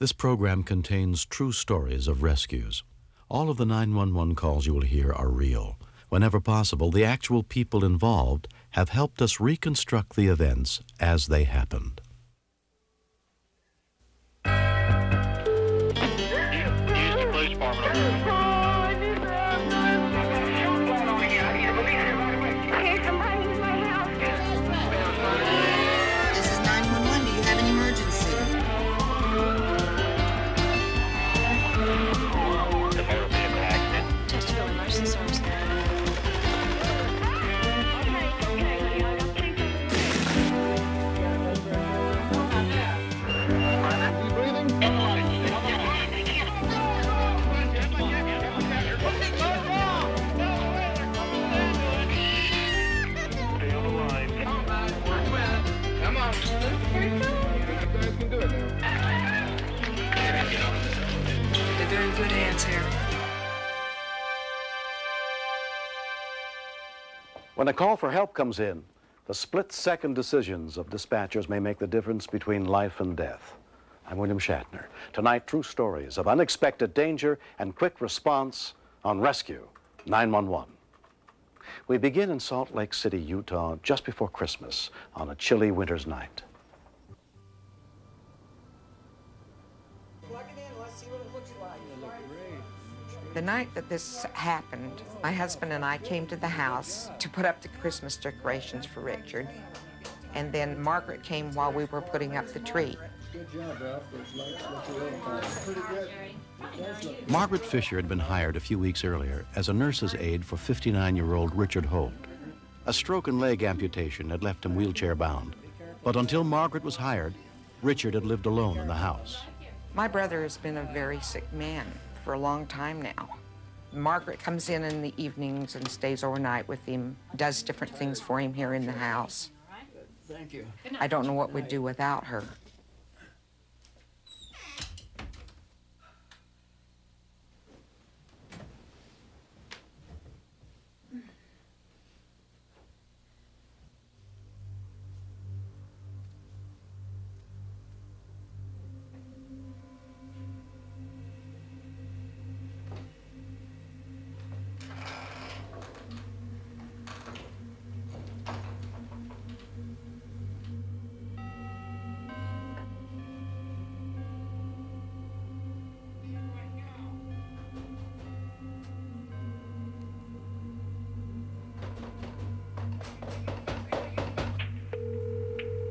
This program contains true stories of rescues. All of the 911 calls you will hear are real. Whenever possible, the actual people involved have helped us reconstruct the events as they happened. When a call for help comes in, the split second decisions of dispatchers may make the difference between life and death. I'm William Shatner. Tonight, true stories of unexpected danger and quick response on Rescue 911. We begin in Salt Lake City, Utah, just before Christmas on a chilly winter's night. The night that this happened, my husband and I came to the house to put up the Christmas decorations for Richard. And then Margaret came while we were putting up the tree. Margaret Fisher had been hired a few weeks earlier as a nurse's aide for 59 year old Richard Holt. A stroke and leg amputation had left him wheelchair bound. But until Margaret was hired, Richard had lived alone in the house. My brother has been a very sick man for a long time now. Margaret comes in in the evenings and stays overnight with him, does different things for him here in the house. Thank you. I don't know what we'd do without her.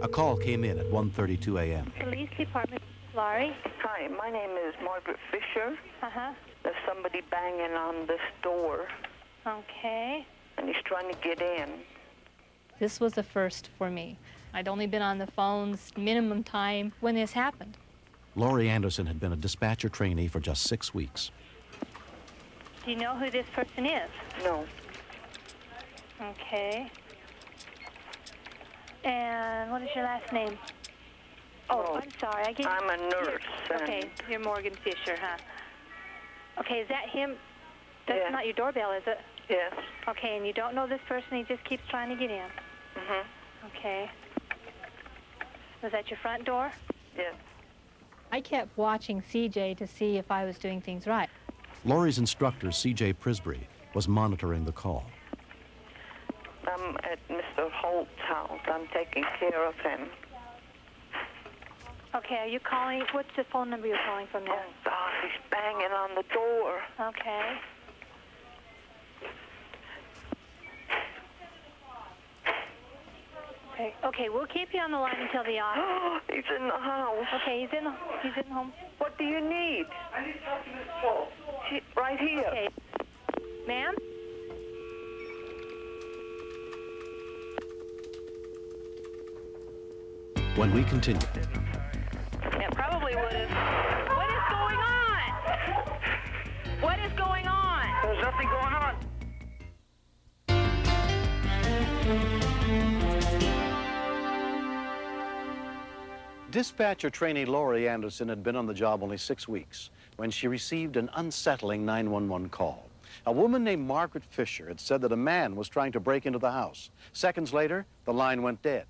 A call came in at 1:32 a.m. Police Department. Laurie. Hi, my name is Margaret Fisher. Uh huh. There's somebody banging on this door, Okay. and he's trying to get in. This was a first for me. I'd only been on the phones minimum time when this happened. Laurie Anderson had been a dispatcher trainee for just six weeks. Do you know who this person is? No, Okay. And what is your last name? Oh, Oh, I'm sorry. I gave I'm a nurse. And Okay, you're Morgan Fisher, huh? Okay, is that him? That's Yeah. not your doorbell, is it? Yes. Okay, and you don't know this person. He just keeps trying to get in. Mhm. Okay. Was that your front door? Yes. I kept watching CJ to see if I was doing things right. Laurie's instructor, C.J. Prisbury, was monitoring the call. I'm at Mr. Holt's house. I'm taking care of him. Okay, are you calling? What's the phone number you're calling from Oh there? God, he's banging on the door. Okay. Okay, okay, we'll keep you on the line until the office. he's in the house. Okay, he's in the he's in home. What do you need? I need to talk to Miss Paul. Right here. Okay. When we continue, It probably would have. What is going on? What is going on? There's nothing going on. Dispatcher trainee Laurie Anderson had been on the job only six weeks when she received an unsettling 911 call. A woman named Margaret Fisher had said that a man was trying to break into the house. Seconds later, the line went dead.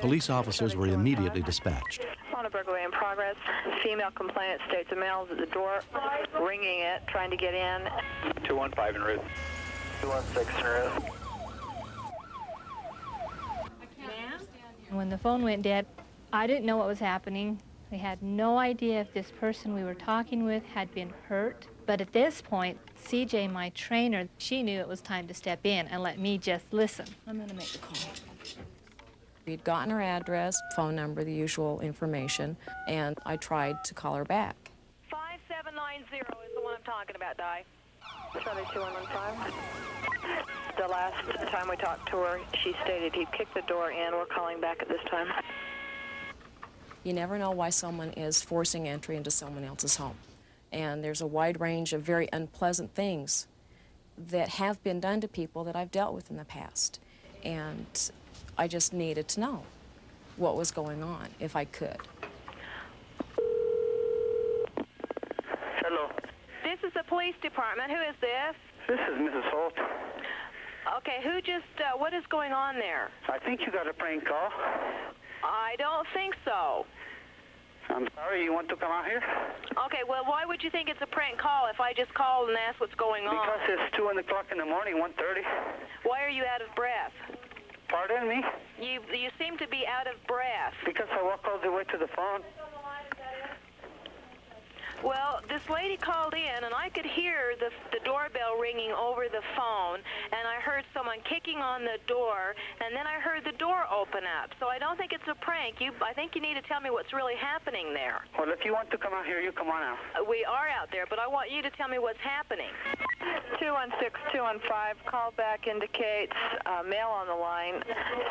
Police officers were immediately dispatched. Telephone a burglary in progress. Female complainant states a male is at the door, ringing it, trying to get in. 215 en route. 216 en route. When the phone went dead, I didn't know what was happening. We had no idea if this person we were talking with had been hurt. But at this point, CJ, my trainer, she knew it was time to step in and let me just listen. I'm going to make the call. We'd gotten her address, phone number, the usual information, and I tried to call her back. 5790 is the one I'm talking about, Di. Charlie 2115. The last time we talked to her, she stated he'd kicked the door in. We're calling back at this time. You never know why someone is forcing entry into someone else's home. And there's a wide range of very unpleasant things that have been done to people that I've dealt with in the past. And I just needed to know what was going on, if I could. Hello. This is the police department. Who is this? This is Mrs. Holt. Okay, who just, uh, what is going on there? I think you got a prank call. I don't think so. I'm sorry, you want to come out here? Okay, well, why would you think it's a prank call if I just called and asked what's going on? Because it's 2 o'clock in the morning, 1.30. Why are you out of breath? Pardon me? You you seem to be out of breath. Because I walk all the way to the phone. Well, this lady called in, and I could hear the the doorbell ringing over the phone, and I heard someone kicking on the door, and then I heard the door open up. So I don't think it's a prank. You, I think you need to tell me what's really happening there. Well, if you want to come out here, you come on out. Uh, We are out there, but I want you to tell me what's happening. 216-215, call back indicates uh, male on the line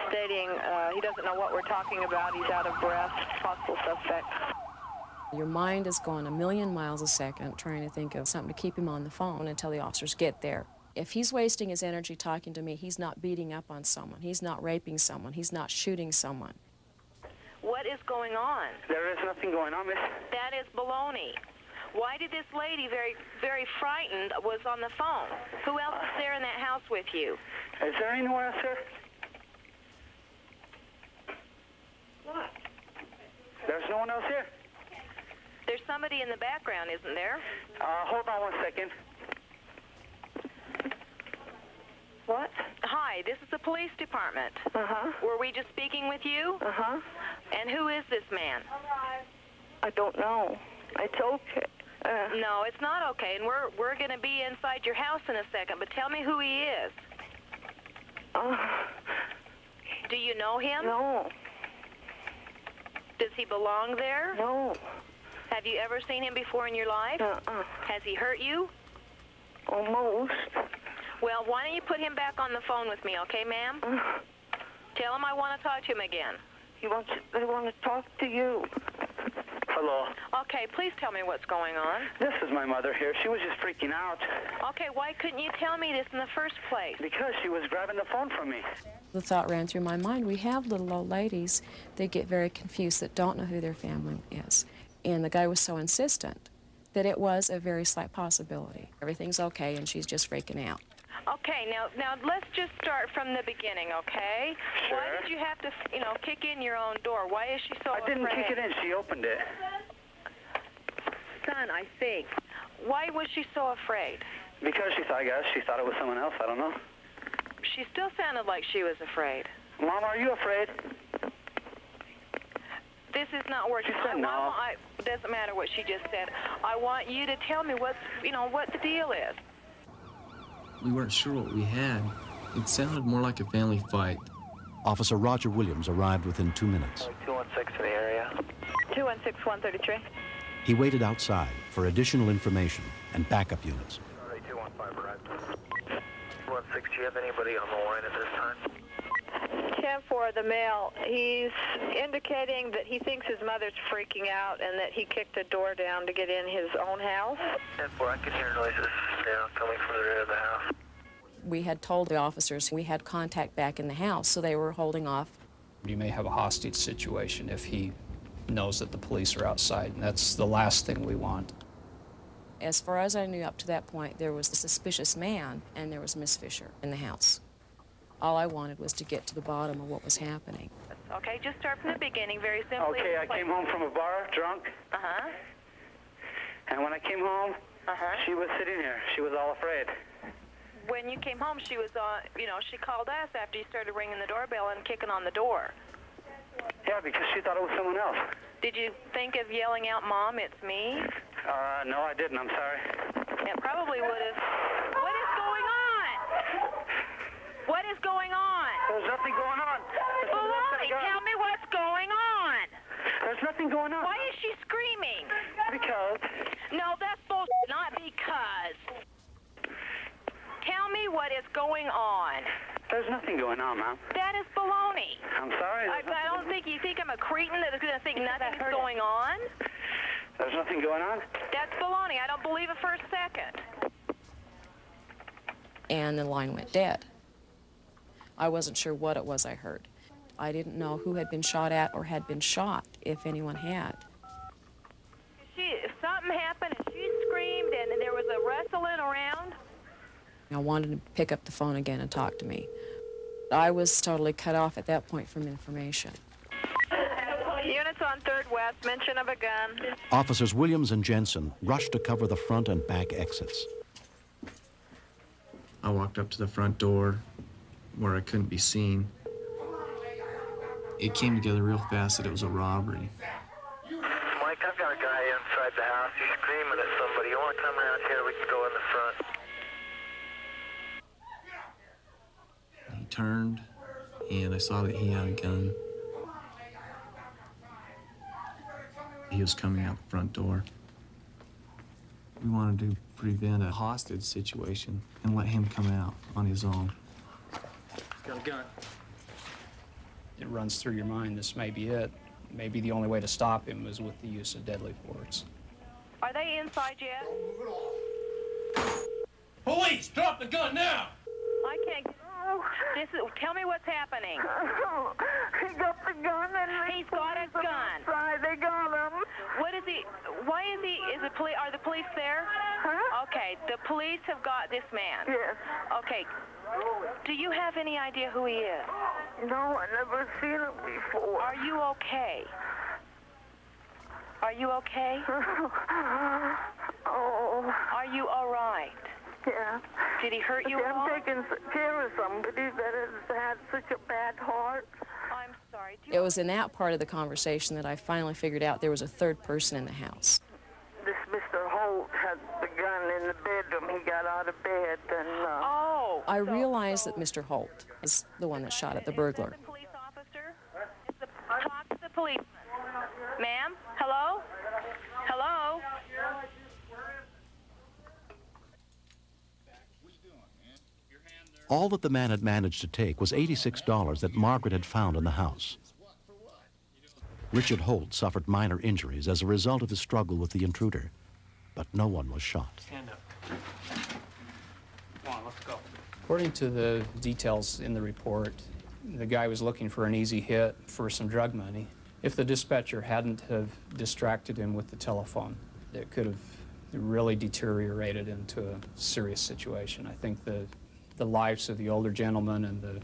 stating uh, he doesn't know what we're talking about. He's out of breath. Possible suspect. Your mind is going a million miles a second trying to think of something to keep him on the phone until the officers get there. If he's wasting his energy talking to me, he's not beating up on someone, he's not raping someone, he's not shooting someone. What is going on? There is nothing going on, miss. That is baloney. Why did this lady, very, very frightened, was on the phone? Who else is there in that house with you? Is there anyone else here? What? There's no one else here? There's somebody in the background, isn't there? Uh, hold on one second. What? Hi, this is the police department. Uh-huh. Were we just speaking with you? Uh-huh. And who is this man? I don't know. It's okay. Uh, No, it's not okay, and we're we're going to be inside your house in a second. But tell me who he is. uh, Do you know him? no. Does he belong there? No. Have you ever seen him before in your life? Uh-uh. Has he hurt you? Almost. Well, why don't you put him back on the phone with me, okay, ma'am? Uh, Tell him I want to talk to him again. he wants. They want to talk to you. Hello. Okay, please tell me what's going on. This is my mother here. She was just freaking out Okay, why couldn't you tell me this in the first place? because she was grabbing the phone from me. The thought ran through my mind we have little old ladies that get very confused that don't know who their family is. And the guy was so insistent that it was a very slight possibility. Everything's okay and she's just freaking out. Okay, now now let's just start from the beginning, okay? Sure. Why did you have to, you know, kick in your own door? Why is she so I didn't afraid? kick it in. She opened it. Son, I think. Why was she so afraid? Because she thought, I guess, she thought it was someone else. I don't know. She still sounded like she was afraid. Mom, are you afraid? This is not working. She said I, no. I, it doesn't matter what she just said. I want you to tell me what's, you know, what the deal is. We weren't sure what we had. It sounded more like a family fight. Officer Roger Williams arrived within two minutes. 216 in the area. 216-133. He waited outside for additional information and backup units. 215 arrived. 216, do you have anybody on the line at this time? 10 for the male. He's indicating that he thinks his mother's freaking out and that he kicked the door down to get in his own house. 10 I can hear noises now coming from the rear of the house. We had told the officers we had contact back in the house, so they were holding off. You may have a hostage situation if he knows that the police are outside, and that's the last thing we want. As far as I knew up to that point, there was a suspicious man and there was Miss Fisher in the house. All I wanted was to get to the bottom of what was happening. Okay, just start from the beginning, very simply. Okay, I came home from a bar, drunk, Uh huh. and when I came home, Uh huh. she was sitting there. She was all afraid. When you came home, she was on. You know, she called us after you started ringing the doorbell and kicking on the door. Yeah, because she thought it was someone else. Did you think of yelling out, "Mom, it's me"? Uh, no, I didn't. I'm sorry. It probably would have. What is going on? What is going on? There's nothing going on. Mrs. Baloney, tell me what's going on. There's nothing going on. Why is she screaming? Because No, that's bullshit. Not because. Tell me what is going on. there's nothing going on, Mom. That is baloney. I'm sorry. I, I don't think you think I'm a cretin that is going to think nothing's going on. there's nothing going on. That's baloney. I don't believe it for a second. And the line went dead. I wasn't sure what it was I heard. I didn't know who had been shot at or had been shot, if anyone had. She something happened and she screamed and there was a rustling around. I wanted to pick up the phone again and talk to me. I was totally cut off at that point from information. Units on Third West, mention of a gun. Officers Williams and Jensen rushed to cover the front and back exits. I walked up to the front door where I couldn't be seen. It came together real fast that it was a robbery. Mike, I've got a guy inside the house. He's screaming at somebody. You want to come around here? We can go in the front. He turned, and I saw that he had a gun. He was coming out the front door. We wanted to prevent a hostage situation and let him come out on his own. Got a gun. It runs through your mind, this may be it. Maybe the only way to stop him is with the use of deadly force. Are they inside yet? Police, drop the gun now! I can't. Get, this is, tell me what's happening. He got the gun and He's got a gun. Outside. They got him. What is he? Why is he? Is the police? Are the police there? Huh? Okay, the police have got this man. Yes. Okay. Do you have any idea who he is? No, I never seen him before. Are you okay? Are you okay? oh. Are you all right? Yeah. Did he hurt you But at all? I'm taking care of somebody that has had such a bad heart. I'm sorry. Do It was in that part of the conversation that I finally figured out there was a third person in the house. This Mr. Holt had the gun in the bedroom. He got out of bed and. Uh, Oh. I realized that Mr. Holt is the one that shot at the burglar. The police officer? The, talk to the policeman. Ma'am? Hello? Hello? All that the man had managed to take was $86 that Margaret had found in the house. Richard Holt suffered minor injuries as a result of his struggle with the intruder, but no one was shot. Stand up. Come on, let's go. According to the details in the report, the guy was looking for an easy hit for some drug money. If the dispatcher hadn't have distracted him with the telephone, it could have really deteriorated into a serious situation. I think the, the lives of the older gentleman and the,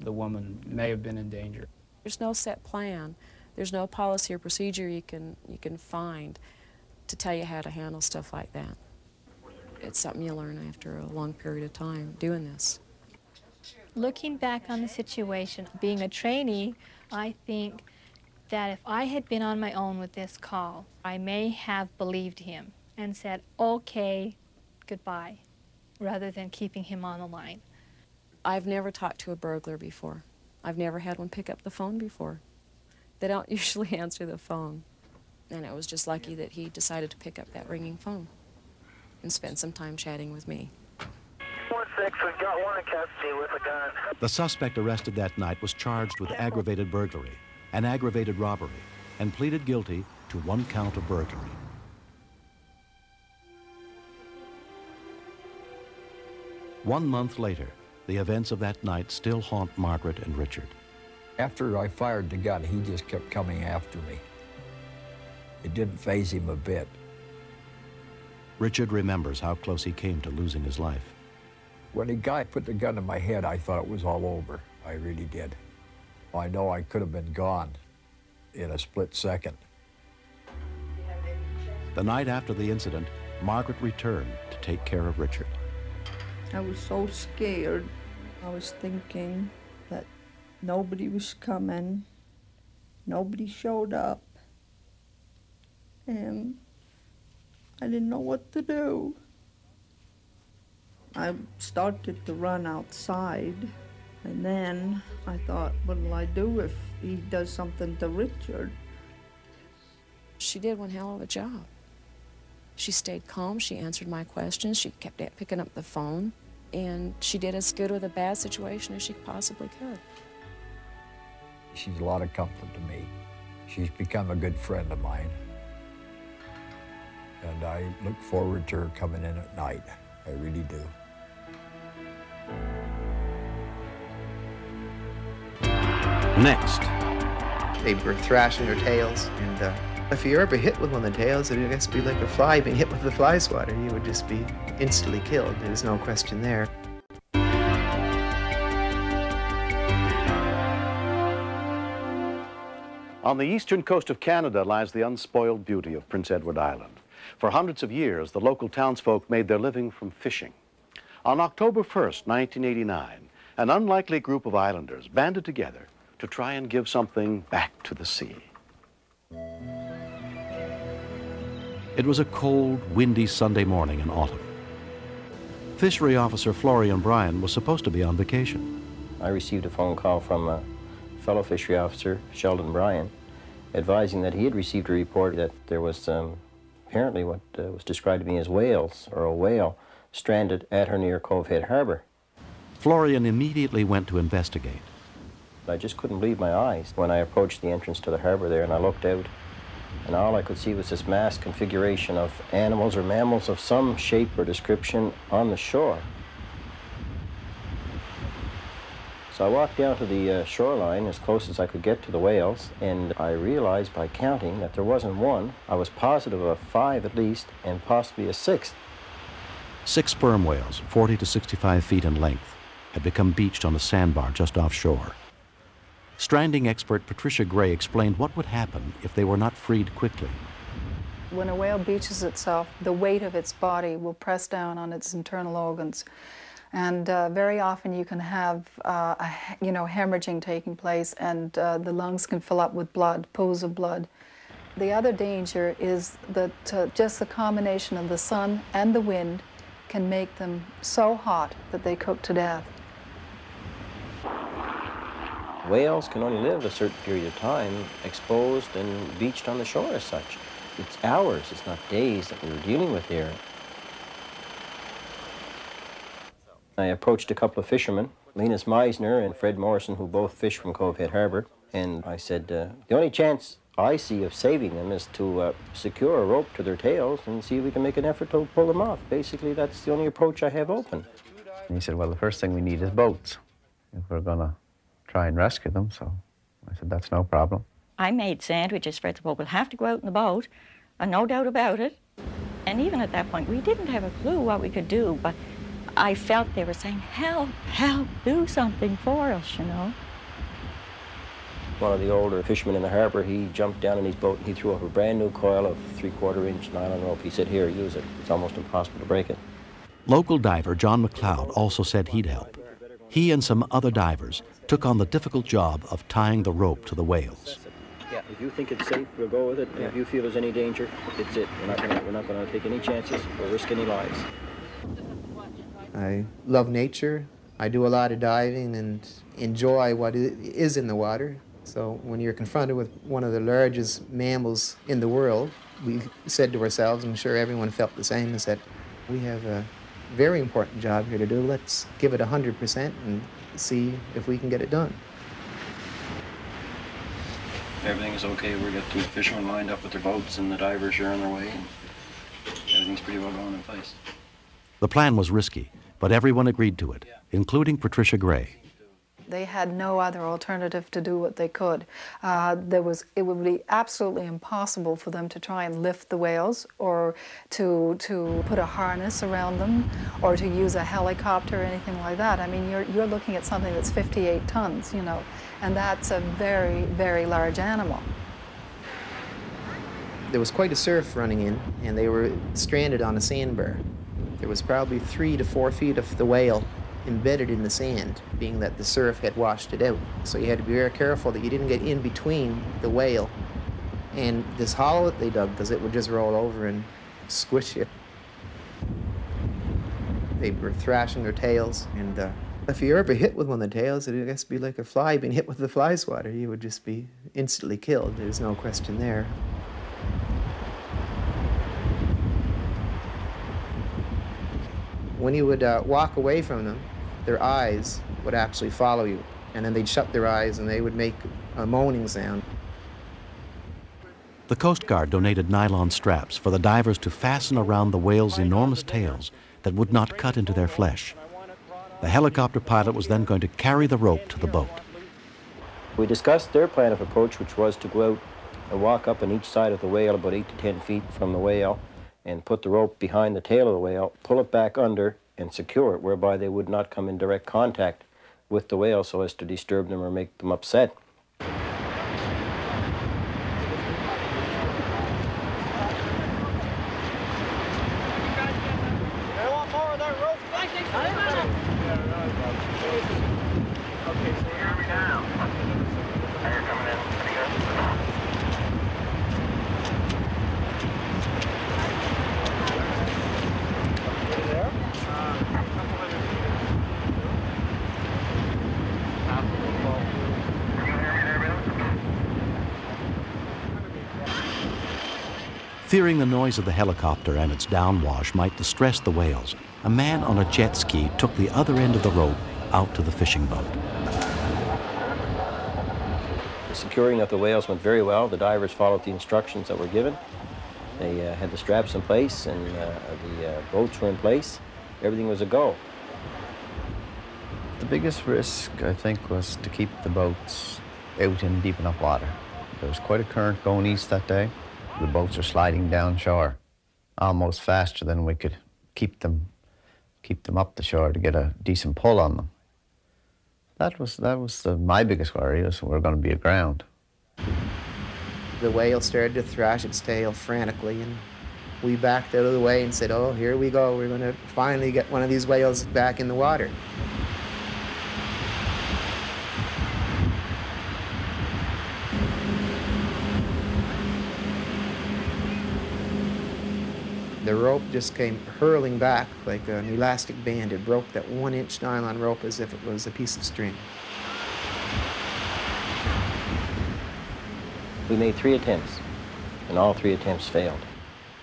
the woman may have been in danger. There's no set plan. There's no policy or procedure you can, you can find to tell you how to handle stuff like that. It's something you learn after a long period of time doing this. Looking back on the situation, being a trainee, I think that if I had been on my own with this call, I may have believed him and said, okay, goodbye, rather than keeping him on the line. I've never talked to a burglar before. I've never had one pick up the phone before. They don't usually answer the phone. And it was just lucky that he decided to pick up that ringing phone and spend some time chatting with me. Six, we've got one in custody with a gun. The suspect arrested that night was charged with aggravated burglary and aggravated robbery and pleaded guilty to one count of burglary. One month later, the events of that night still haunt Margaret and Richard. After I fired the gun, he just kept coming after me. It didn't phase him a bit. Richard remembers how close he came to losing his life. When the guy put the gun in my head, I thought it was all over. I really did. I know I could have been gone in a split second. The night after the incident, Margaret returned to take care of Richard. I was so scared. I was thinking that nobody was coming, nobody showed up, and I didn't know what to do. I started to run outside, and then I thought, what'll I do if he does something to Richard? She did one hell of a job. She stayed calm, she answered my questions, she kept picking up the phone, and she did as good with a bad situation as she possibly could. She's a lot of comfort to me. She's become a good friend of mine. And I look forward to her coming in at night. I really do. Next, They were thrashing their tails, and uh, if you're ever hit with one of the tails, it'd I guess be like a fly being hit with the fly swatter. You would just be instantly killed. There's no question there. On the eastern coast of Canada lies the unspoiled beauty of Prince Edward Island. For hundreds of years, the local townsfolk made their living from fishing. On October 1st, 1989, an unlikely group of islanders banded together to try and give something back to the sea. It was a cold, windy Sunday morning in autumn. Fishery officer Florian Bryan was supposed to be on vacation. I received a phone call from a fellow fishery officer, Sheldon Bryan, advising that he had received a report that there was um, apparently what uh, was described to me as whales, or a whale, stranded at or near Cove Head Harbor. Florian immediately went to investigate. I just couldn't believe my eyes when I approached the entrance to the harbor there and I looked out, and all I could see was this mass configuration of animals or mammals of some shape or description on the shore. So I walked down to the uh, shoreline as close as I could get to the whales, and I realized by counting that there wasn't one. I was positive of five at least, and possibly a sixth. Six sperm whales, 40 to 65 feet in length, had become beached on a sandbar just offshore. Stranding expert Patricia Gray explained what would happen if they were not freed quickly. When a whale beaches itself, the weight of its body will press down on its internal organs. And uh, very often you can have, uh, a, you know, hemorrhaging taking place and uh, the lungs can fill up with blood, pools of blood. The other danger is that uh, just the combination of the sun and the wind can make them so hot that they cook to death. Whales can only live a certain period of time exposed and beached on the shore as such. It's hours, it's not days that we were dealing with here. I approached a couple of fishermen, Linus Meisner and Fred Morrison, who both fish from Cove Head Harbor, and I said, uh, the only chance I see of saving them is to uh, secure a rope to their tails and see if we can make an effort to pull them off. Basically, that's the only approach I have open. And he said, well, the first thing we need is boats if we're going to try and rescue them. So I said, that's no problem. I made sandwiches for the boat. We'll have to go out in the boat, and no doubt about it. And even at that point, we didn't have a clue what we could do, but I felt they were saying, help, help, do something for us, you know. One of the older fishermen in the harbor, he jumped down in his boat and he threw up a brand new coil of three-quarter inch nylon rope. He said, here, use it. It's almost impossible to break it. Local diver John McLeod also said he'd help. He and some other divers took on the difficult job of tying the rope to the whales. Yeah, if you think it's safe, we'll go with it. And if you feel there's any danger, it's it. We're not gonna, we're not gonna take any chances or risk any lives. I love nature. I do a lot of diving and enjoy what is in the water. So when you're confronted with one of the largest mammals in the world, we said to ourselves, I'm sure everyone felt the same, is that we have a very important job here to do. Let's give it 100% and see if we can get it done. Everything is okay. We've got the fishermen lined up with their boats and the divers are on their way. And everything's pretty well going in place. The plan was risky, but everyone agreed to it, including Patricia Gray. They had no other alternative to do what they could. Uh, there was, it would be absolutely impossible for them to try and lift the whales or to, to put a harness around them or to use a helicopter or anything like that. I mean, you're, you're looking at something that's 58 tons, you know, and that's a very, very large animal. There was quite a surf running in, and they were stranded on a sandbar. There was probably three to four feet of the whale embedded in the sand, being that the surf had washed it out. So you had to be very careful that you didn't get in between the whale and this hollow that they dug, because it would just roll over and squish you. They were thrashing their tails, and uh, if you ever hit with one of the tails, it'd I guess be like a fly being hit with the fly swatter. You would just be instantly killed. There's no question there. When you would uh, walk away from them, their eyes would actually follow you. And then they'd shut their eyes and they would make a moaning sound. The Coast Guard donated nylon straps for the divers to fasten around the whales' enormous tails that would not cut into their flesh. The helicopter pilot was then going to carry the rope to the boat. We discussed their plan of approach, which was to go out and walk up on each side of the whale about 8 to 10 feet from the whale and put the rope behind the tail of the whale, pull it back under, and secure it, whereby they would not come in direct contact with the whale so as to disturb them or make them upset. Fearing the noise of the helicopter and its downwash might distress the whales, a man on a jet ski took the other end of the rope out to the fishing boat. The securing of the whales went very well. The divers followed the instructions that were given. They uh, had the straps in place and uh, the uh, boats were in place. Everything was a go. The biggest risk, I think, was to keep the boats out in deep enough water. There was quite a current going east that day. The boats are sliding down shore almost faster than we could keep them keep them up the shore to get a decent pull on them. That was that was the, my biggest worry was we're going to be aground. The whale started to thrash its tail frantically, and we backed out of the way and said, "Oh, here we go. We're going to finally get one of these whales back in the water." The rope just came hurling back like an elastic band. It broke that one inch nylon rope as if it was a piece of string. We made three attempts, and all three attempts failed.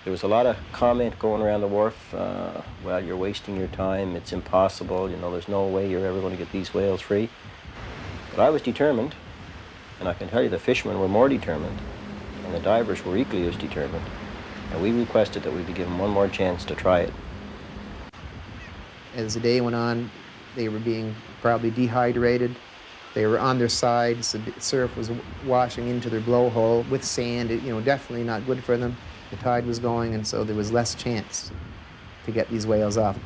There was a lot of comment going around the wharf, uh, well, you're wasting your time, it's impossible, you know, there's no way you're ever going to get these whales free. But I was determined, and I can tell you the fishermen were more determined, and the divers were equally as determined. And we requested that we be given one more chance to try it. As the day went on, they were being probably dehydrated. They were on their sides. The surf was washing into their blowhole with sand. It, you know, definitely not good for them. The tide was going, and so there was less chance to get these whales off.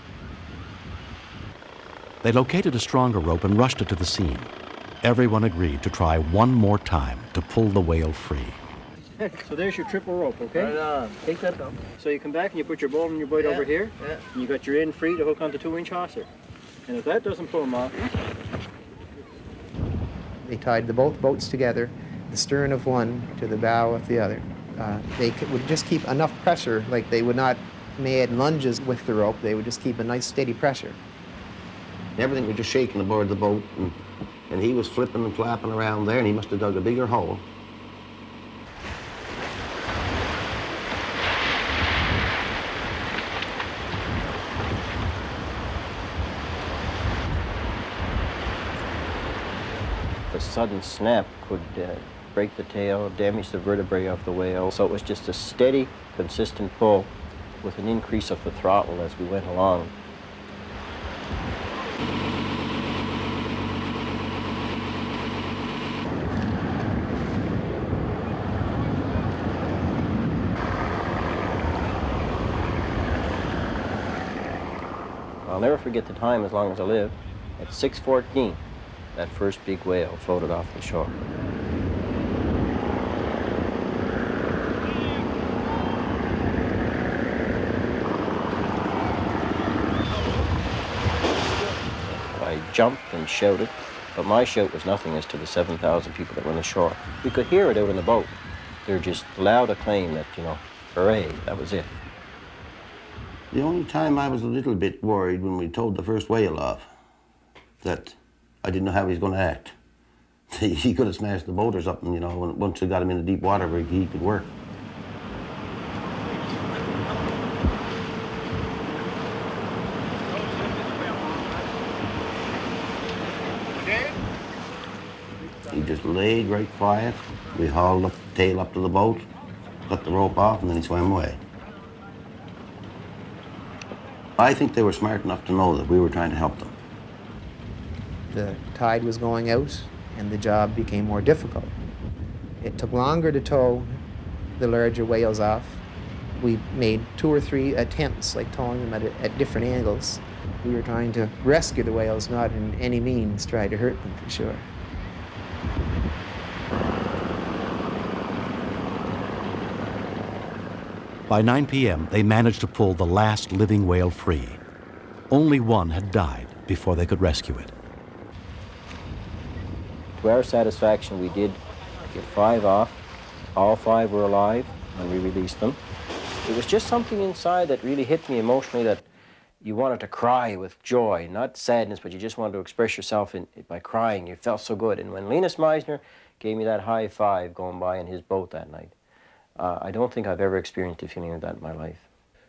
They located a stronger rope and rushed it to the scene. Everyone agreed to try one more time to pull the whale free. so there's your triple rope, okay? Right on. Take that down. So you come back and you put your bowl and your buoy Yeah, over here. yeah. And you got your end free to hook onto two-inch hawser. And if that doesn't pull them off, They tied the both boats together, the stern of one to the bow of the other. Uh, they could, would just keep enough pressure, like they would not mad lunges with the rope. They would just keep a nice steady pressure. Everything was just shaking aboard the boat, and, and he was flipping and flapping around there, and he must have dug a bigger hole. sudden snap could uh, break the tail, damage the vertebrae of the whale. So it was just a steady, consistent pull with an increase of the throttle as we went along. I'll never forget the time as long as I live, at 6.14 that first big whale floated off the shore. I jumped and shouted, but my shout was nothing as to the 7,000 people that were on the shore. We could hear it out in the boat. They're just loud acclaim that, you know, hooray, that was it. The only time I was a little bit worried when we towed the first whale off, that I didn't know how he was going to act. he could have smashed the boat or something, you know, once we got him in the deep water he could work. He just laid right quiet. We hauled up the tail up to the boat, cut the rope off, and then he swam away. I think they were smart enough to know that we were trying to help them. The tide was going out, and the job became more difficult. It took longer to tow the larger whales off. We made two or three attempts, like towing them at, at different angles. We were trying to rescue the whales, not in any means try to hurt them for sure. By 9 p.m., they managed to pull the last living whale free. Only one had died before they could rescue it. To our satisfaction, we did get five off. All five were alive when we released them. It was just something inside that really hit me emotionally that you wanted to cry with joy, not sadness, but you just wanted to express yourself in, by crying. You felt so good. And when Linus Meisner gave me that high five going by in his boat that night, uh, I don't think I've ever experienced a feeling like that in my life.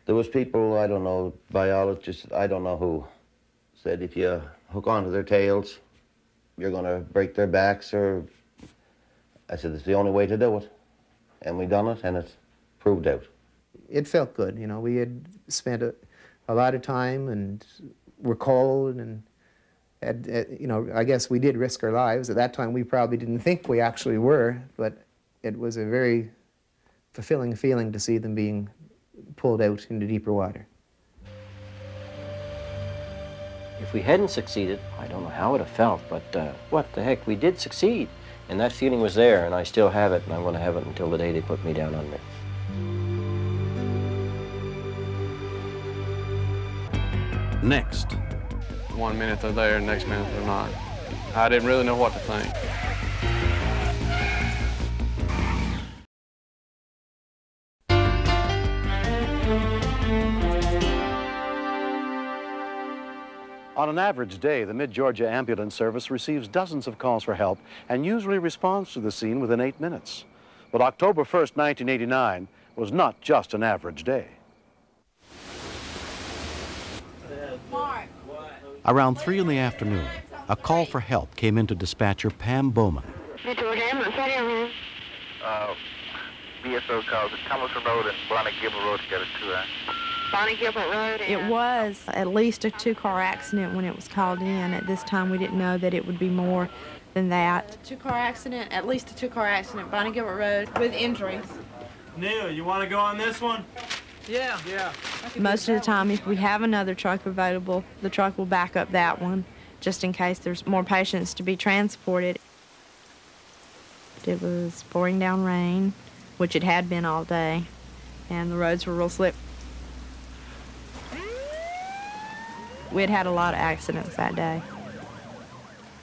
There was people, I don't know, biologists, I don't know who, said if you hook onto their tails, you're going to break their backs or... I said, it's the only way to do it. And we done it, and it's proved out. It felt good, you know. We had spent a, a lot of time and were cold and, had, you know, I guess we did risk our lives. At that time, we probably didn't think we actually were, but it was a very fulfilling feeling to see them being pulled out into deeper water. If we hadn't succeeded, I don't know how it would have felt, but uh, what the heck, we did succeed. And that feeling was there, and I still have it, and I'm going to have it until the day they put me down under. Next. One minute they're there, next minute they're not. I didn't really know what to think. On an average day, the Mid-Georgia Ambulance Service receives dozens of calls for help and usually responds to the scene within eight minutes. But October 1st, 1989 was not just an average day. Around 3 in the afternoon, a call for help came into dispatcher Pam Bowman. Mid-Georgia Ambulance, right here. Uh, BSO calls it Thomaston Road and Bonnie Gilbert Road together, too, huh? Bonnie Gilbert Road. It was at least a two-car accident when it was called in. At this time, we didn't know that it would be more than that. Two-car accident, at least a two-car accident, Bonnie Gilbert Road, with injuries. Neil, you want to go on this one? Yeah. Yeah. Most of the time, if we have another truck available, the truck will back up that one, just in case there's more patients to be transported. It was pouring down rain, which it had been all day, and the roads were real slick. We had had a lot of accidents that day.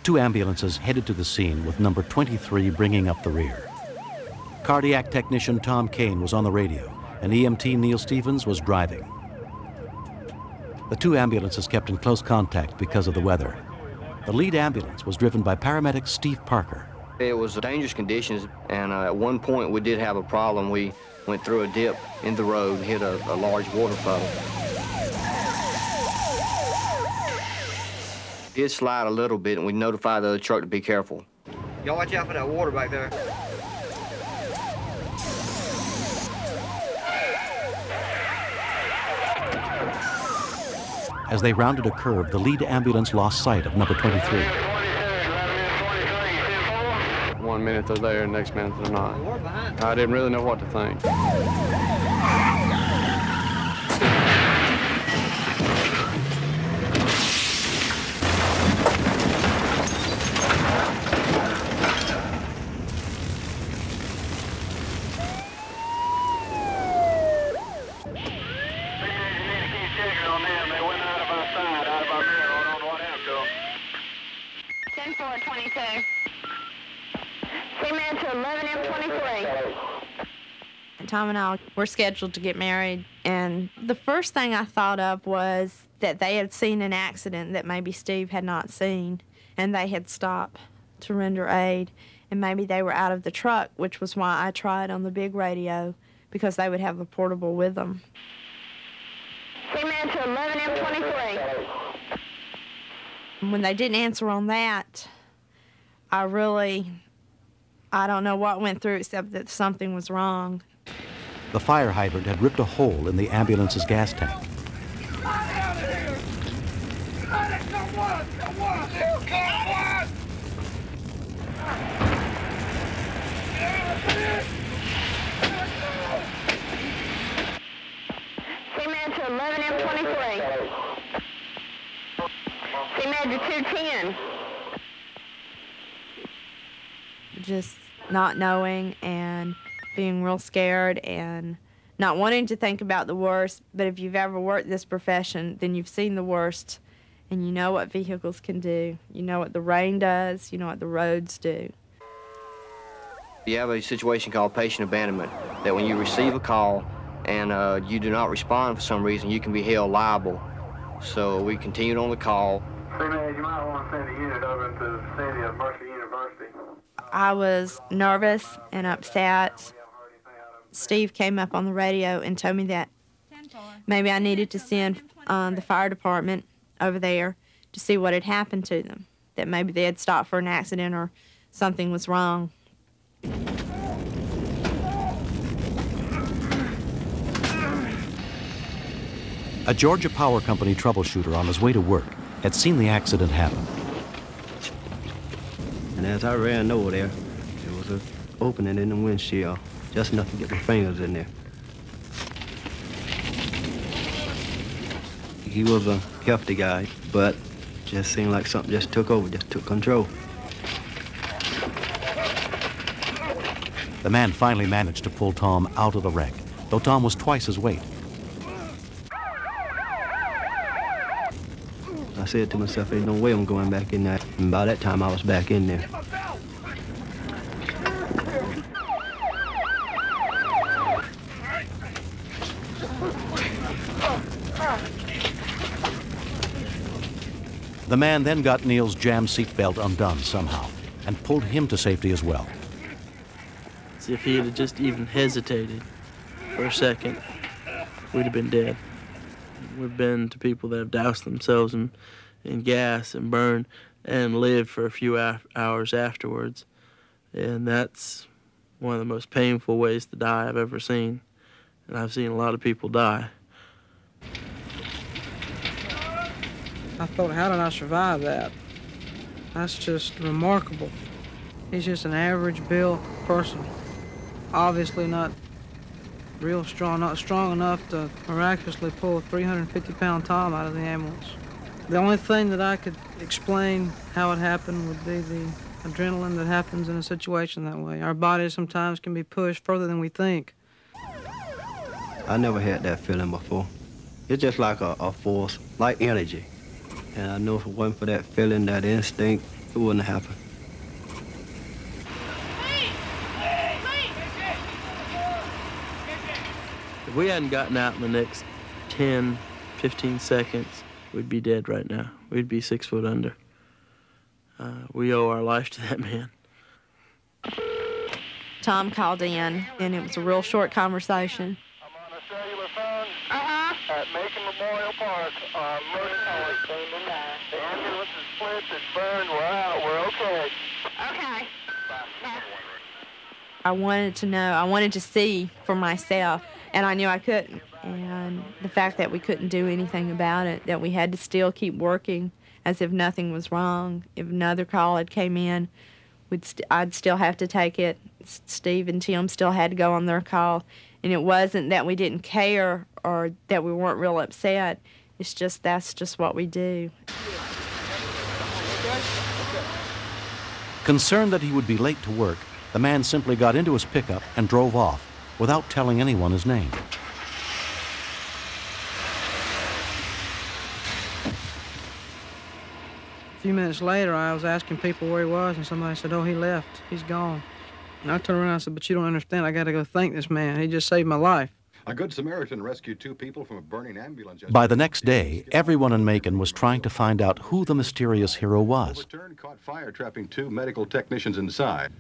Two ambulances headed to the scene with number 23 bringing up the rear. Cardiac technician Tom Kane was on the radio, and EMT Neil Stevens was driving. The two ambulances kept in close contact because of the weather. The lead ambulance was driven by paramedic Steve Parker. It was dangerous conditions, and uh, at one point we did have a problem. We went through a dip in the road and hit a, a large water puddle. It did slide a little bit, and we notified the other truck to be careful. Y'all watch out for that water back there. As they rounded a curve, the lead ambulance lost sight of number 23. One minute they're there, next minute they're not. I didn't really know what to think. Seaman to 11M23. Tom and I were scheduled to get married, and the first thing I thought of was that they had seen an accident that maybe Steve had not seen, and they had stopped to render aid, and maybe they were out of the truck, which was why I tried on the big radio, because they would have a portable with them. Seaman to 11M23. When they didn't answer on that, I really, I don't know what went through except that something was wrong. The fire hydrant had ripped a hole in the ambulance's gas tank. Seaman to 11M23. Seaman to 210. Just not knowing and being real scared and not wanting to think about the worst. But if you've ever worked this profession, then you've seen the worst and you know what vehicles can do. You know what the rain does, you know what the roads do. You have a situation called patient abandonment, that when you receive a call and uh, you do not respond for some reason, you can be held liable. So we continued on the call. You might want to send a unit over into the vicinity of Mercer University. I was nervous and upset. Steve came up on the radio and told me that maybe I needed to send um, the fire department over there to see what had happened to them. That maybe they had stopped for an accident or something was wrong. A Georgia Power Company troubleshooter on his way to work had seen the accident happen. And as I ran over there, there was an opening in the windshield, just enough to get my fingers in there. He was a hefty guy, but just seemed like something just took over, just took control. The man finally managed to pull Tom out of the wreck, though Tom was twice his weight. I said to myself, there's no way I'm going back in there. And by that time, I was back in there. The man then got Neil's jam seatbelt undone somehow and pulled him to safety as well. See, if he had just even hesitated for a second, we'd have been dead. We've been to people that have doused themselves in, in gas and burned and lived for a few af- hours afterwards. And that's one of the most painful ways to die I've ever seen. And I've seen a lot of people die. I thought, how did I survive that? That's just remarkable. He's just an average built person. Obviously not real strong, not strong enough to miraculously pull a 350 pound Tom out of the ambulance. The only thing that I could explain how it happened would be the adrenaline that happens in a situation that way. Our bodies sometimes can be pushed further than we think. I never had that feeling before. It's just like a, a force, like energy. And I know if it wasn't for that feeling, that instinct, it wouldn't have happened. If we hadn't gotten out in the next 10, 15 seconds, we'd be dead right now. We'd be six foot under. Uh, we owe our life to that man. Tom called in, and it was a real short conversation. Uh-huh. At Macon Memorial Park, uh, Mercer The ambulance is it's burned, we're out, we're okay. Okay. I wanted to know, I wanted to see for myself, and I knew I couldn't. And the fact that we couldn't do anything about it, that we had to still keep working as if nothing was wrong. If another call had came in, we'd st- I'd still have to take it. S- Steve and Tim still had to go on their call. And it wasn't that we didn't care or that we weren't real upset. It's just that's just what we do. Concerned that he would be late to work, the man simply got into his pickup and drove off without telling anyone his name. A few minutes later, I was asking people where he was, and somebody said, oh, he left. He's gone. And I turned around and said, But you don't understand. I got to go thank this man. He just saved my life. A good Samaritan rescued two people from a burning ambulance. By the next day, everyone in Macon was trying to find out who the mysterious hero was. Overturned, caught fire, trapping two medical technicians inside.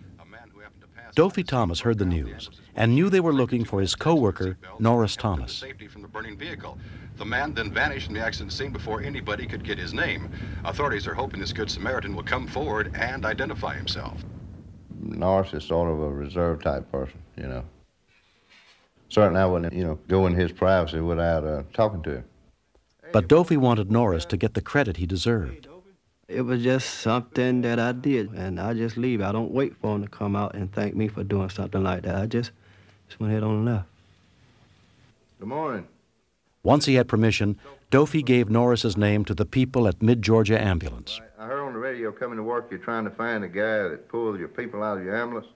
Dophy Thomas heard the news and knew they were looking for his co-worker, Norris Thomas. Safety from the burning vehicle. The man then vanished from the accident scene before anybody could get his name. Authorities are hoping this good Samaritan will come forward and identify himself. Norris is sort of a reserved type person, you know. Certainly I wouldn't, you know, go in his privacy without uh, talking to him. But Dophy wanted Norris to get the credit he deserved. It was just something that I did, and I just leave. I don't wait for him to come out and thank me for doing something like that. I just, just went ahead on and left. Good morning. Once he had permission, Dophy gave Norris's name to the people at Mid-Georgia Ambulance. I heard on the radio coming to work you're trying to find the guy that pulled your people out of your ambulance.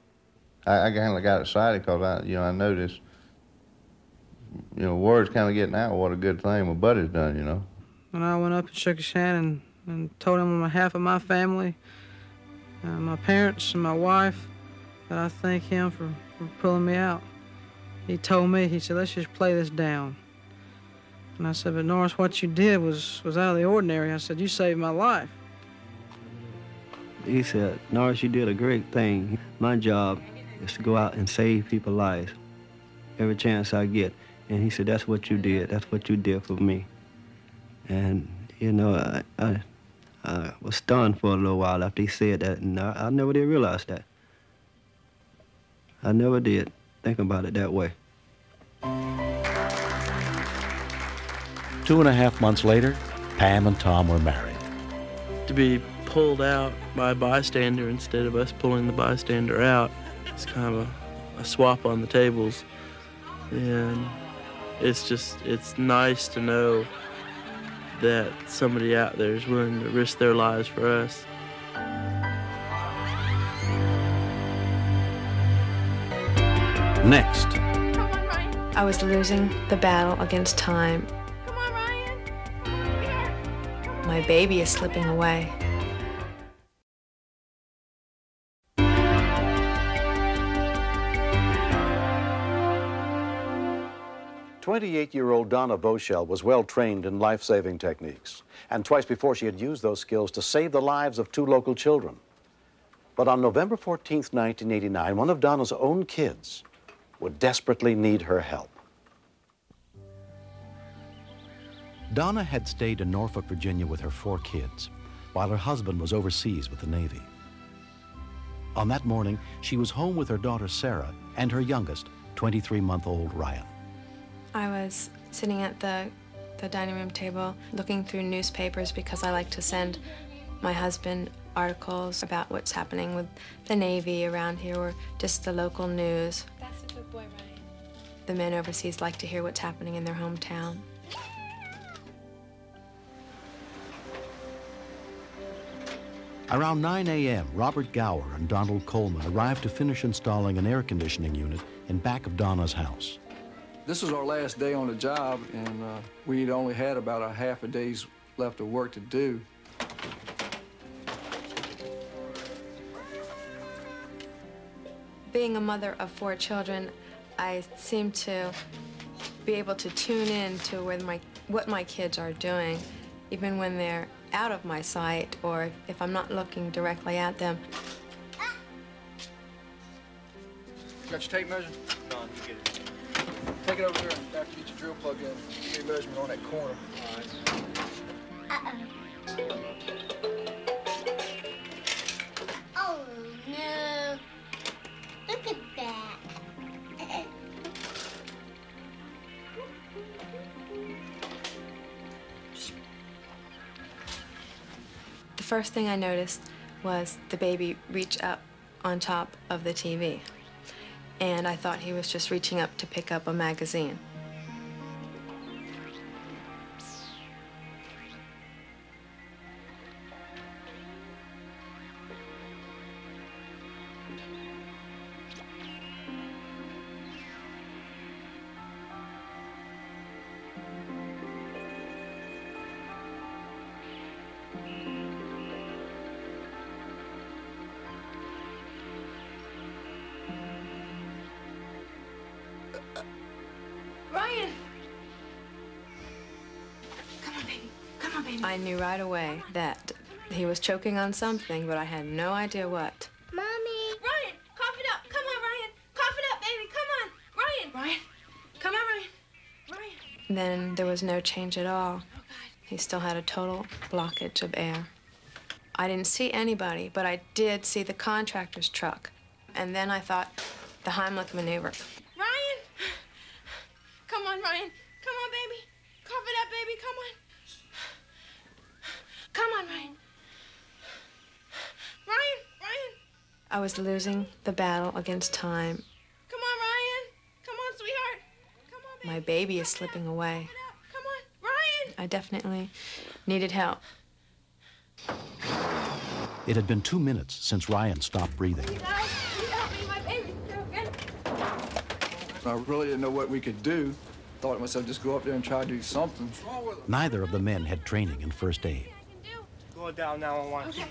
I, I kind of got excited because I, you know, I noticed, you know, word's kind of getting out what a good thing my buddy's done, you know. And I went up and shook his hand and, and told him on behalf of my family, uh, my parents and my wife, that I thank him for, for pulling me out. He told me, he said, let's just play this down. And I said, but Norris, what you did was, was out of the ordinary. I said, you saved my life. He said, Norris, you did a great thing. My job is to go out and save people's lives every chance I get. And he said, that's what you did. That's what you did for me. And, you know, I, I, I was stunned for a little while after he said that, and I, I never did realize that. I never did think about it that way. Two and a half months later, Pam and Tom were married. To be pulled out by a bystander instead of us pulling the bystander out, it's kind of a, a swap on the tables. And it's just, it's nice to know that somebody out there is willing to risk their lives for us. Next, I was losing the battle against time. My baby is slipping away. Twenty-eight-year-old Donna Boschel was well trained in life-saving techniques, and twice before she had used those skills to save the lives of two local children. But on November 14, 1989, one of Donna's own kids would desperately need her help. Donna had stayed in Norfolk, Virginia with her four kids, while her husband was overseas with the Navy. On that morning, she was home with her daughter Sarah and her youngest, 23-month-old Ryan. I was sitting at the, the dining room table looking through newspapers because I like to send my husband articles about what's happening with the Navy around here or just the local news. That's a good boy, Ryan. The men overseas like to hear what's happening in their hometown. Around 9 a.m., Robert Gower and Donald Coleman arrived to finish installing an air conditioning unit in back of Donna's house. This was our last day on the job, and uh, we'd only had about a half a day's left of work to do. Being a mother of four children, I seem to be able to tune in to where my, what my kids are doing, even when they're out of my sight or if I'm not looking directly at them. Got your tape measure? No, I'm just get it. Take it over there and after you get your drill plug in, give me a measurement on that corner. All right. Oh no. Look at that. The first thing I noticed was the baby reach up on top of the TV. And I thought he was just reaching up to pick up a magazine. Knew right away that he was choking on something, but I had no idea what. Mommy. Ryan, cough it up. Come on, Ryan. Cough it up, baby. Come on. Ryan. Ryan. Come on, Ryan. Ryan. Then there was no change at all. Oh, He still had a total blockage of air. I didn't see anybody, but I did see the contractor's truck. And then I thought the Heimlich maneuver. Ryan. Come on, Ryan. Come on, baby. Cough it up, baby. Come on. Come on, Ryan. Ryan. Ryan. I was losing the battle against time. Come on, Ryan. Come on, sweetheart. Come on, baby. My baby is slipping away. Come on, Ryan. I definitely needed help. It had been two minutes since Ryan stopped breathing. I really didn't know what we could do. Thought to myself, just go up there and try to do something. Neither of the men had training in first aid. Go down now and watch. Okay.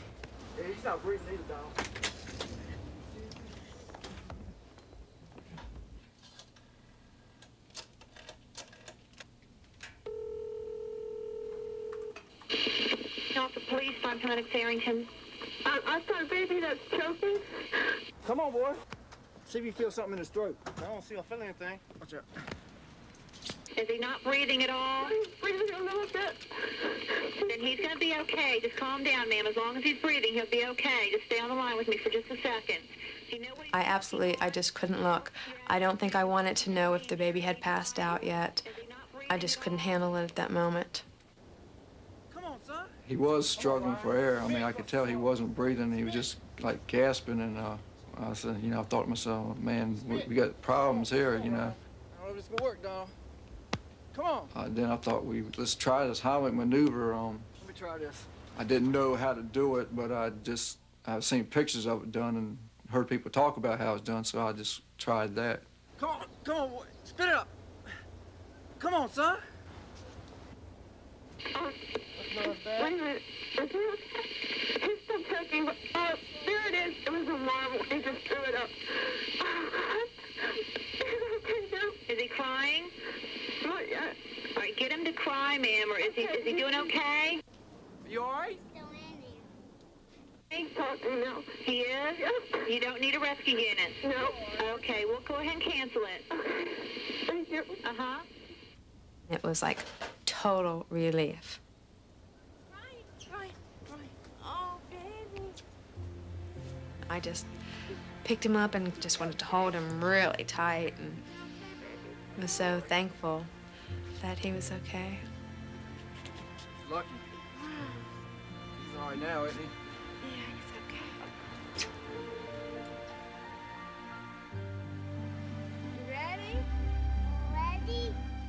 Yeah, he's not breathing either, down. Call the police, I'm Clinic Farrington. I, I've got a baby that's choking. Come on, boy. See if you feel something in his throat. I don't see or feel anything. Watch out. Is he not breathing at all? He's breathing a little bit. Then he's going to be okay. Just calm down, ma'am. As long as he's breathing, he'll be okay. Just stay on the line with me for just a second. You know I absolutely, I just couldn't look. I don't think I wanted to know if the baby had passed out yet. I just couldn't handle it at that moment. He was struggling for air. I mean, I could tell he wasn't breathing. He was just like gasping, and uh, I said, you know, I thought to myself, man, we, we got problems here, you know. I don't know if it's gonna work, Donald. Come on. Uh, then I thought we let's try this Heimlich maneuver. Um, Let me try this. I didn't know how to do it, but I just I've seen pictures of it done and heard people talk about how it's done, so I just tried that. Come on, come on, boy. Spit it up. Come on, son. Wait a minute. Is he He's still choking. Oh, there it is. It was a marble. He just threw it up. Oh, God. Is he crying? Not yet. All right, get him to cry, ma'am, or is he is he doing okay? You all right? He's still in there. He's talking now. He is? You don't need a rescue unit? No. Okay, we'll go ahead and cancel it. Thank you. Uh-huh. It was like total relief. Oh, baby. I just picked him up and just wanted to hold him really tight and was so thankful that he was okay. He's Lucky. He's all right now, isn't he? Ready?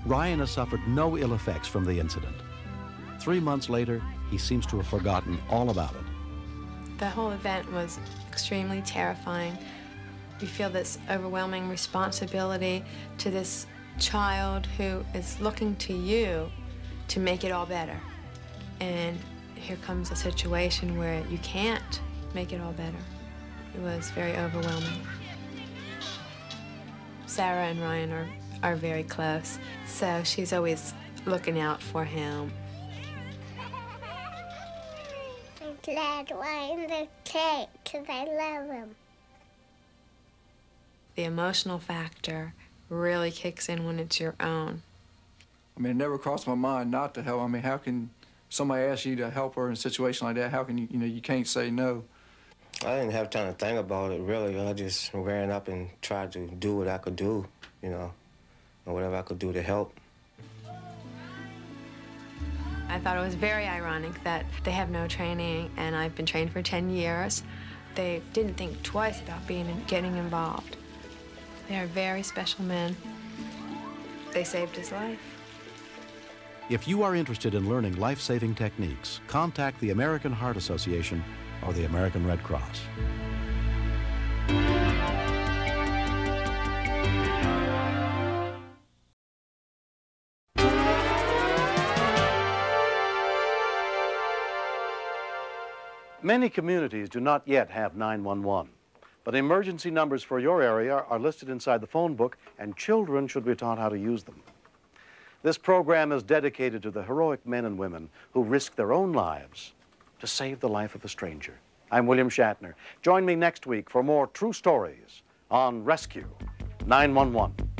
Ryan has suffered no ill effects from the incident. Three months later, he seems to have forgotten all about it. The whole event was extremely terrifying. You feel this overwhelming responsibility to this child who is looking to you to make it all better. And here comes a situation where you can't make it all better. It was very overwhelming. Sarah and Ryan are, are very close, so she's always looking out for him. I'm glad Ryan's okay because I love him. The emotional factor really kicks in when it's your own. I mean, it never crossed my mind not to help. I mean, how can somebody ask you to help her in a situation like that? How can you, you know, you can't say no. I didn't have time to think about it, really. I just ran up and tried to do what I could do, you know, and whatever I could do to help. I thought it was very ironic that they have no training, and I've been trained for 10 years. They didn't think twice about being getting involved. They are very special men. They saved his life. If you are interested in learning life-saving techniques, contact the American Heart Association or the American Red Cross. Many communities do not yet have 911, but emergency numbers for your area are listed inside the phone book, and children should be taught how to use them. This program is dedicated to the heroic men and women who risk their own lives to save the life of a stranger. I'm William Shatner. Join me next week for more true stories on Rescue 911.